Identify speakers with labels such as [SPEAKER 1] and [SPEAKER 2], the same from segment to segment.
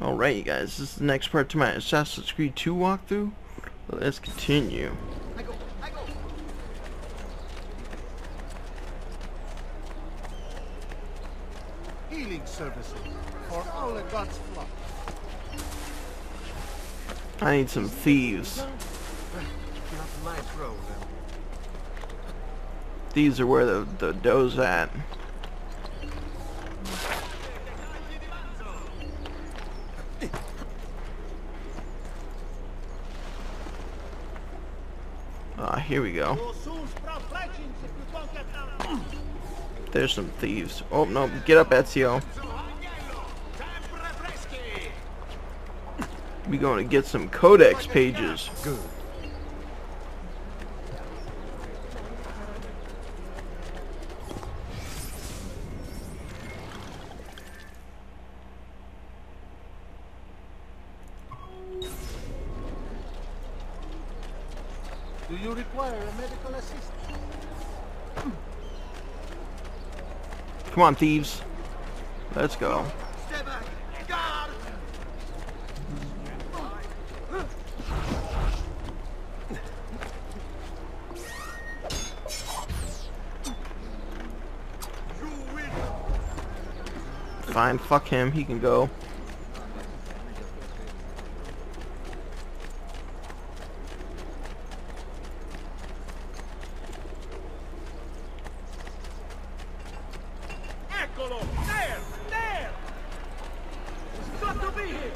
[SPEAKER 1] Alright you guys, this is the next part to my Assassin's Creed 2 walkthrough. Let's continue.
[SPEAKER 2] I go, I go. Healing services for all of God's flock.
[SPEAKER 1] I need some thieves.
[SPEAKER 2] Not nice road.
[SPEAKER 1] These are where the, the dough's at. Ah, here we go. There's some thieves. Oh, no. Get up, Ezio. We going to get some codex pages.
[SPEAKER 2] Good. Do you require a medical assistant?
[SPEAKER 1] Come on, thieves. Let's go.
[SPEAKER 2] Stay back. Guard! You win.
[SPEAKER 1] Fine, fuck him. He can go.
[SPEAKER 3] Eccolo! There! There! He's got to be here!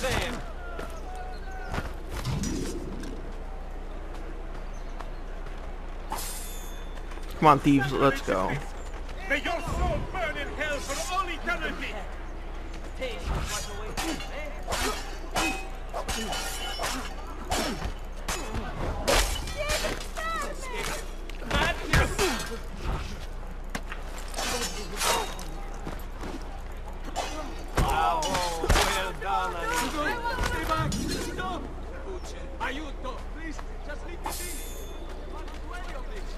[SPEAKER 3] That's your.
[SPEAKER 1] Come on, thieves. Let's go.
[SPEAKER 3] May your soul burn in hell for all eternity! Bravo! Aiuto! Please, just leave me be! I don't do of this.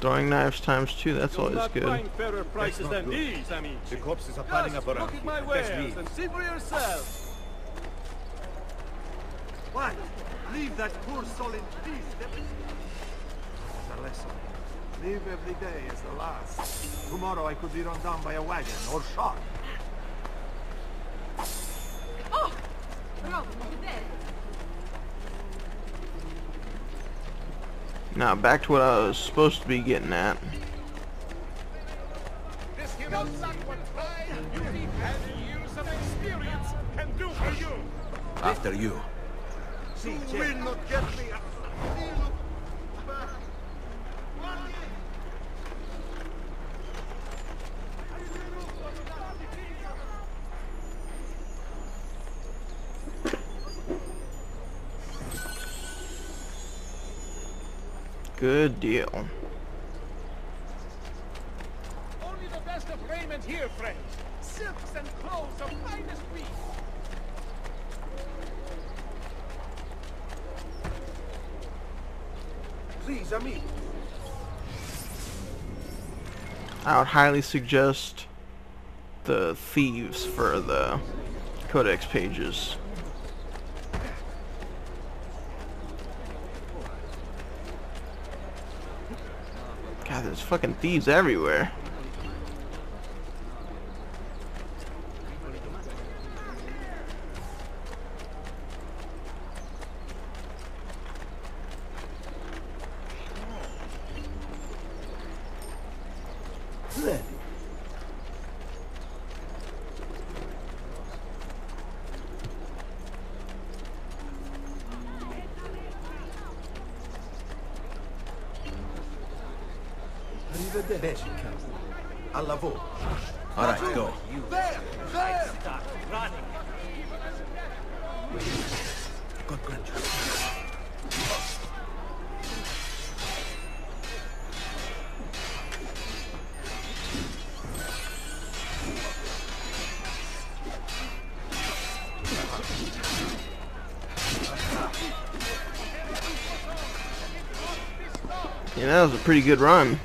[SPEAKER 1] Throwing knives times two. That's
[SPEAKER 3] You'll
[SPEAKER 1] always
[SPEAKER 3] not
[SPEAKER 1] good.
[SPEAKER 3] find fairer prices
[SPEAKER 4] not
[SPEAKER 3] than
[SPEAKER 4] good.
[SPEAKER 3] these, amici.
[SPEAKER 4] The corpses are piling
[SPEAKER 3] Just
[SPEAKER 4] up around
[SPEAKER 3] look at my
[SPEAKER 4] here.
[SPEAKER 3] wares
[SPEAKER 4] Best leave.
[SPEAKER 3] and see for yourself.
[SPEAKER 2] Why? Leave that poor soul in peace. It's a lesson. Live every day as the last. Tomorrow I could be run down by a wagon or shot.
[SPEAKER 5] Oh! Bravo, look.
[SPEAKER 1] Now back to what I was supposed to be getting at.
[SPEAKER 3] This hero sacrifice,
[SPEAKER 1] Good deal.
[SPEAKER 3] Only the best of raiment here, friends. Silks and clothes of finest piece.
[SPEAKER 2] Please, Ami.
[SPEAKER 1] I would highly suggest the thieves for the codex pages. God, there's fucking thieves everywhere.
[SPEAKER 3] ready. Arrivederci, capo. Al lavoro.
[SPEAKER 4] All right, go.
[SPEAKER 3] There! There!
[SPEAKER 2] Start running.
[SPEAKER 4] Good grandchild.
[SPEAKER 1] Yeah, that was a pretty good run.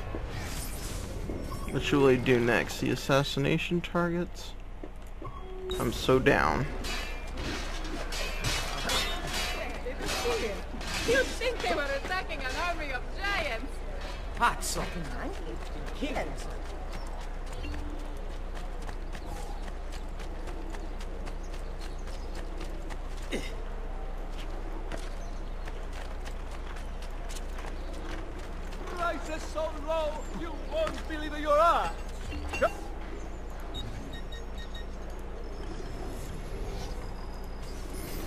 [SPEAKER 1] What should we do next? The assassination targets? I'm so down.
[SPEAKER 5] You'd think they were attacking an army of giants.
[SPEAKER 2] Pazzo!
[SPEAKER 5] Killers.
[SPEAKER 3] Prices so low, you won't believe your eyes.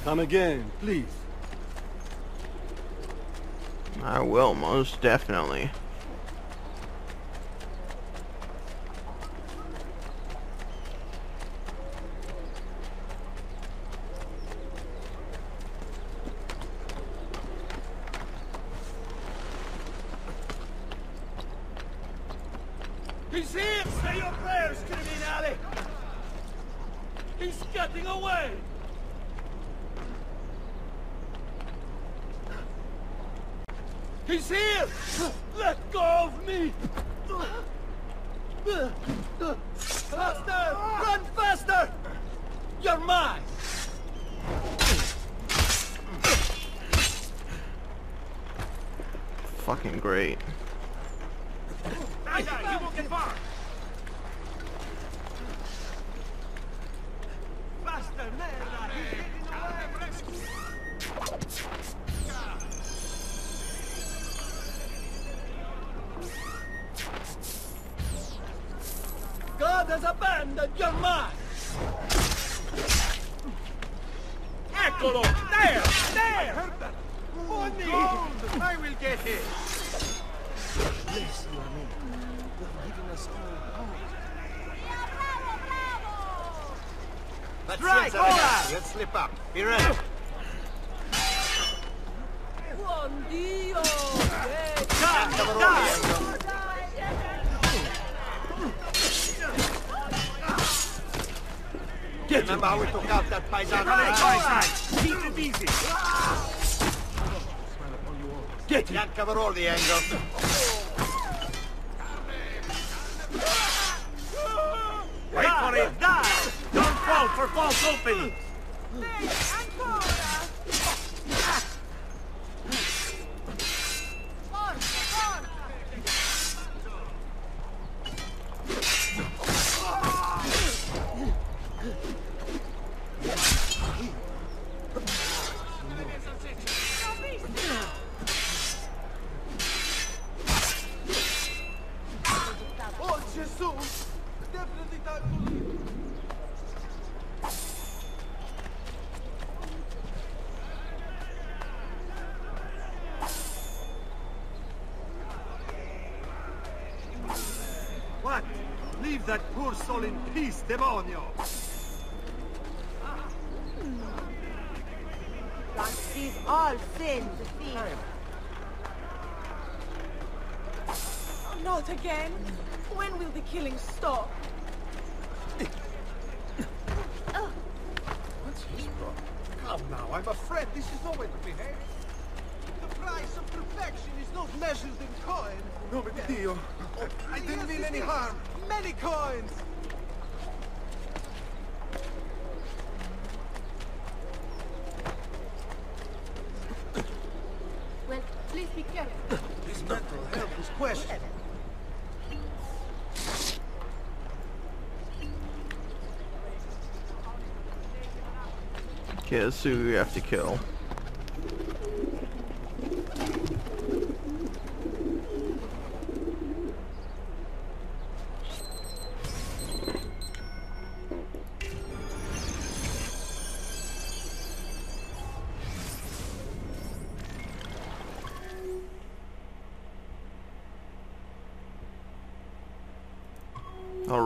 [SPEAKER 3] Come again, please.
[SPEAKER 1] I will, most definitely.
[SPEAKER 3] He's here! Say your prayers, criminale! He's getting away! He's here! Let go of me! Faster! Run faster! You're mine!
[SPEAKER 1] Fucking great.
[SPEAKER 2] You won't get far.
[SPEAKER 3] Has abandoned your mind! Eccolo! There! There!
[SPEAKER 2] Money! I will get it!
[SPEAKER 3] Bless you, Amen. You're giving us all hope.
[SPEAKER 2] Strike! Ora!
[SPEAKER 4] Let's slip up. Be ready.
[SPEAKER 5] Buon Dio!
[SPEAKER 3] Get him!
[SPEAKER 4] Remember how we took out that paisano?
[SPEAKER 2] Right, Keep it easy!
[SPEAKER 3] Get him!
[SPEAKER 4] Can't cover all the angles.
[SPEAKER 2] Wait for it! Die! Don't fall for false openings!
[SPEAKER 3] Jesus! Definitely time to leave.
[SPEAKER 2] What? Leave that poor soul in peace, demonio!
[SPEAKER 6] These all sin to defeat.
[SPEAKER 5] Not again. When will the killing stop? Oh. What's wrong?
[SPEAKER 2] Come now, I'm afraid. This is no way to behave. The price of perfection is not measured in coin.
[SPEAKER 3] Nome di Dio.
[SPEAKER 2] I didn't mean any harm. Many coins!
[SPEAKER 5] Well, please be careful.
[SPEAKER 2] His mental health is questioned.
[SPEAKER 1] Okay, let's see who we have to kill.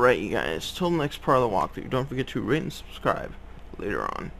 [SPEAKER 1] Alright, you guys. Till the next part of the walkthrough, don't forget to rate and subscribe later on.